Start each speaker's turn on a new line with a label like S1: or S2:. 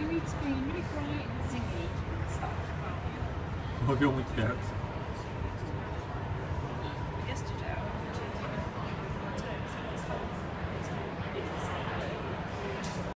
S1: You need to be really bright and zingy and stuff.
S2: Moveu muito perto.